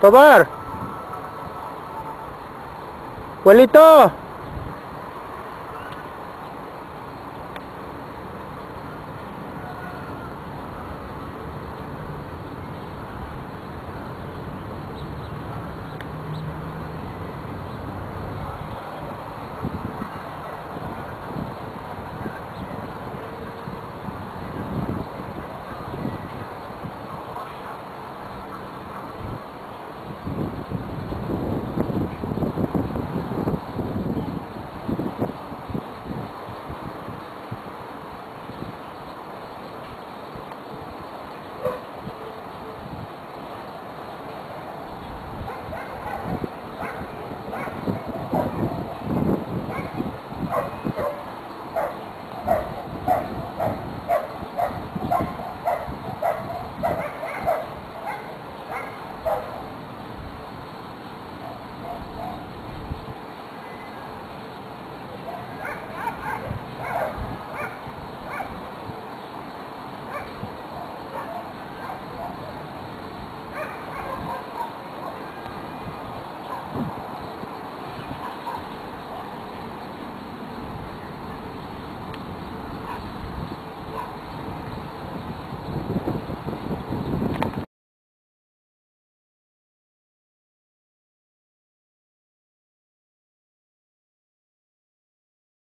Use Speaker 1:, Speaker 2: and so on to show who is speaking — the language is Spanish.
Speaker 1: Tobar. Abuelito.